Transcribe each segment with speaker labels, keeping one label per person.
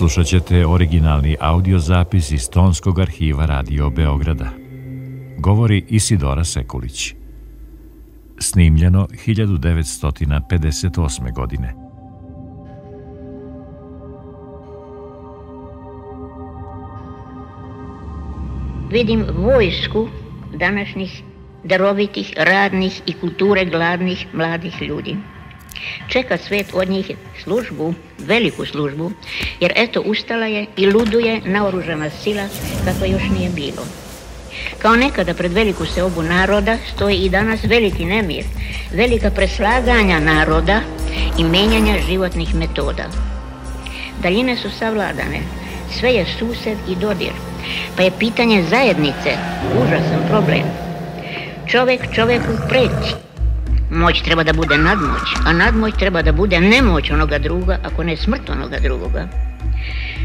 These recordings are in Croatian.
Speaker 1: Saslušat ćete originalni audiozapis iz Tonskog arhiva Radio Beograda. Govori Isidora Sekulić. Snimljeno 1958. godine.
Speaker 2: Vidim vojsku današnjih darovitih, radnih i kulture gladnih mladih ljudi. Čeka svet od njih službu, veliku službu, jer eto ustala je i luduje naoružana sila kako još nije bilo. Kao nekada pred veliku seobu naroda stoji i danas veliki nemir, velika preslaganja naroda i menjanja životnih metoda. Daljine su savladane, sve je sused i dodir, pa je pitanje zajednice užasan problem. Čovjek čovjeku preti, Moć treba da bude nadmoć, a nadmoć treba da bude nemoć onoga druga, ako ne smrt onoga drugoga.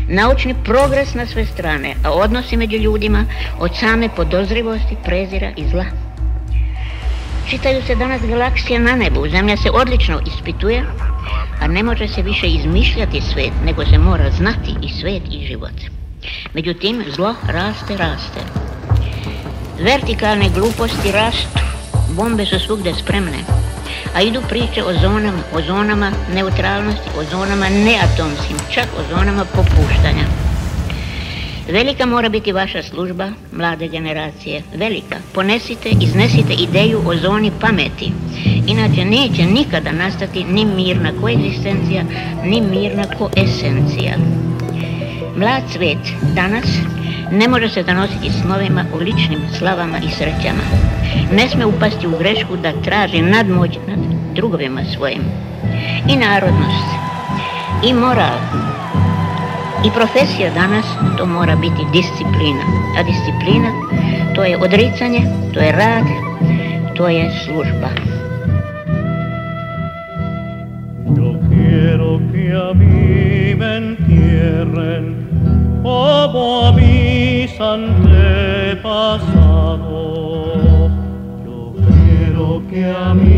Speaker 2: Naučni progres na sve strane, a odnosi među ljudima od same podozrivosti, prezira i zla. Čitaju se danas galaksije na nebu, zemlja se odlično ispituje, a ne može se više izmišljati svet, nego se mora znati i svet i život. Međutim, zlo raste, raste. Vertikalne gluposti rastu, bombe su svugdje spremne, a idu priče o zonama, o zonama neutralnosti, o zonama neatomskim, čak o zonama popuštanja. Velika mora biti vaša služba, mlade generacije, velika. Ponesite, iznesite ideju o zoni pameti. Inače neće nikada nastati ni mirna koegzistencija, ni mirna koesencija. Mlad svet danas ne može se donositi snovima u ličnim slavama i srećama. Ne sme upasti u grešku da traži nadmoć nad drugovima svojim. I narodnost, i moral, i profesija danas, to mora biti disciplina. A disciplina, to je odricanje, to je rad, to je služba.
Speaker 3: Yo quiero que a mí me entierren como a mis antepasados. Yo quiero que a mí